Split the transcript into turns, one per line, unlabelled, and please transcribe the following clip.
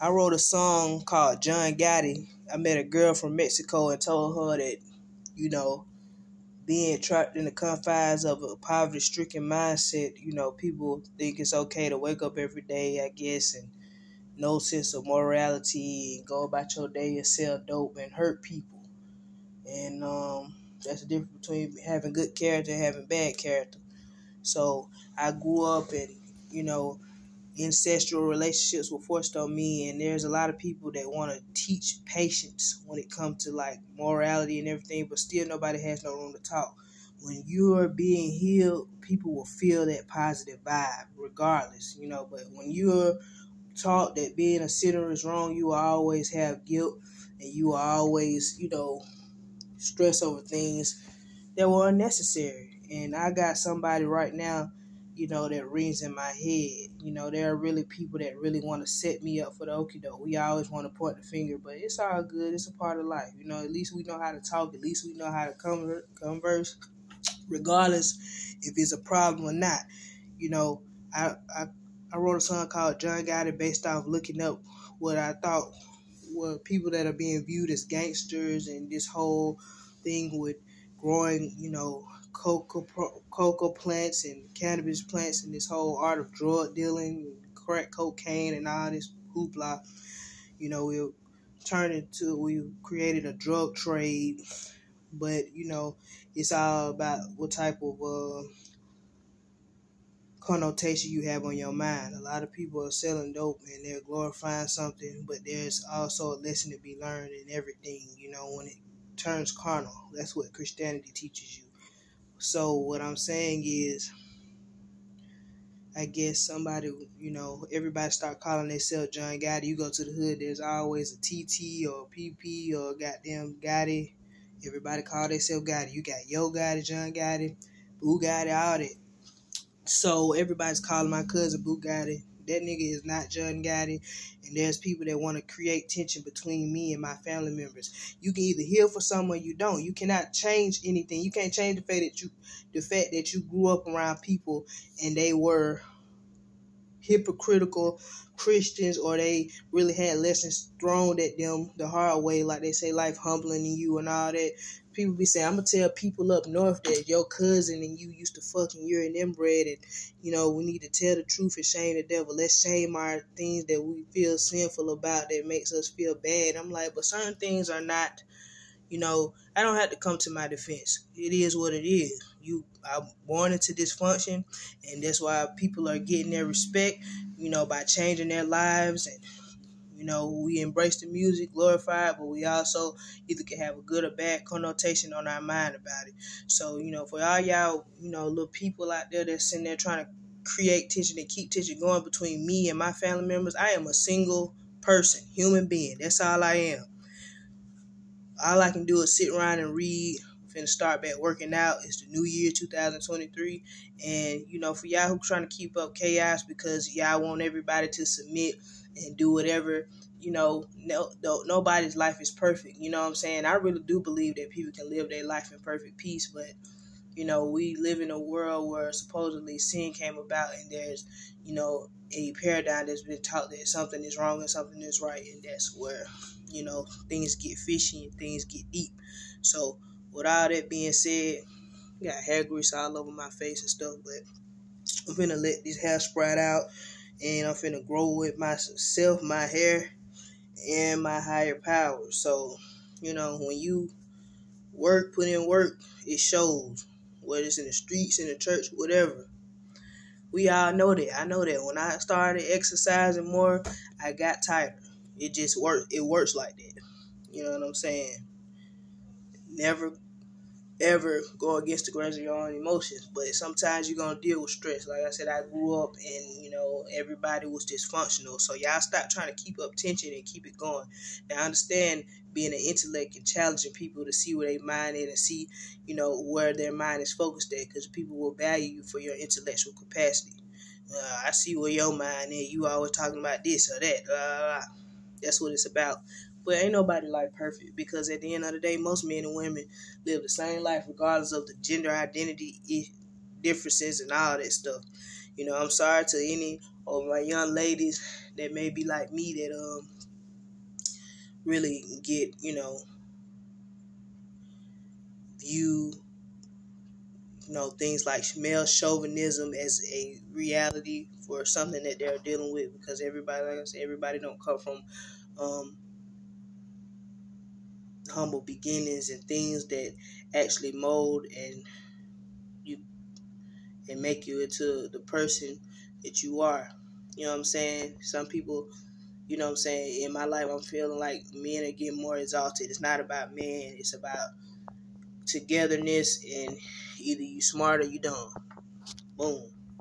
I wrote a song called John Gotti. I met a girl from Mexico and told her that, you know, being trapped in the confines of a poverty stricken mindset, you know, people think it's okay to wake up every day, I guess, and no sense of morality and go about your day and sell dope and hurt people. And um, that's the difference between having good character and having bad character. So I grew up and, you know, ancestral relationships were forced on me and there's a lot of people that want to teach patience when it comes to like morality and everything but still nobody has no room to talk. When you're being healed people will feel that positive vibe regardless you know but when you're taught that being a sinner is wrong you always have guilt and you always you know stress over things that were unnecessary. And i got somebody right now you know, that rings in my head. You know, there are really people that really want to set me up for the okie doke. We always want to point the finger, but it's all good. It's a part of life. You know, at least we know how to talk. At least we know how to converse, regardless if it's a problem or not. You know, I I, I wrote a song called John Gotti based off looking up what I thought were people that are being viewed as gangsters and this whole thing with growing, you know, cocoa cocoa plants and cannabis plants and this whole art of drug dealing, crack cocaine, and all this hoopla. You know, we turned into we created a drug trade, but you know, it's all about what type of uh, connotation you have on your mind. A lot of people are selling dope and they're glorifying something, but there's also a lesson to be learned in everything. You know, when it turns carnal, that's what Christianity teaches you. So what I'm saying is, I guess somebody, you know, everybody start calling themselves John Gotti. You go to the hood, there's always a TT or a PP or goddamn Gotti. Everybody call themselves Gotti. You got Yo Gotti, John Gotti, Bugatti, all that. So everybody's calling my cousin Bugatti. That nigga is not John Gotti, and there's people that want to create tension between me and my family members. You can either heal for someone you don't. You cannot change anything. You can't change the fact that you the fact that you grew up around people and they were hypocritical Christians or they really had lessons thrown at them the hard way, like they say life humbling you and all that people be saying, I'm gonna tell people up north that your cousin and you used to fucking you're urine inbred, and you know we need to tell the truth and shame the devil. Let's shame our things that we feel sinful about that makes us feel bad. I'm like, but certain things are not. You know, I don't have to come to my defense. It is what it is. You are born into dysfunction, and that's why people are getting their respect. You know, by changing their lives and you know, we embrace the music, glorify it, but we also either can have a good or bad connotation on our mind about it. So, you know, for all y'all, you know, little people out there that's sitting there trying to create tension and keep tension going between me and my family members, I am a single person, human being. That's all I am. All I can do is sit around and read. finna start back working out. It's the new year 2023. And, you know, for y'all who trying to keep up chaos because y'all want everybody to submit and do whatever you know no, no nobody's life is perfect you know what i'm saying i really do believe that people can live their life in perfect peace but you know we live in a world where supposedly sin came about and there's you know a paradigm that's been taught that something is wrong and something is right and that's where you know things get fishy and things get deep so with all that being said I got hair grease all over my face and stuff but i'm gonna let this hair spread out and I'm finna grow with myself, my hair, and my higher power. So, you know, when you work, put in work, it shows. Whether it's in the streets, in the church, whatever. We all know that. I know that. When I started exercising more, I got tighter. It just works. It works like that. You know what I'm saying? Never ever go against the grain of your own emotions. But sometimes you're gonna deal with stress. Like I said, I grew up and you know everybody was dysfunctional. So y'all stop trying to keep up tension and keep it going. Now I understand being an intellect and challenging people to see where they mind is and see, you know, where their mind is focused at because people will value you for your intellectual capacity. Uh, I see where your mind is. You always talking about this or that. Uh, that's what it's about. But ain't nobody like perfect because at the end of the day, most men and women live the same life regardless of the gender identity differences and all that stuff. You know, I'm sorry to any of my young ladies that may be like me that um really get, you know, view you know things like male chauvinism as a reality for something that they're dealing with because everybody like I said, everybody don't come from um, humble beginnings and things that actually mold and you and make you into the person that you are. You know what I'm saying? Some people, you know what I'm saying, in my life I'm feeling like men are getting more exalted. It's not about men, it's about togetherness and either you smart or you dumb. Boom.